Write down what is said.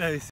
Nice.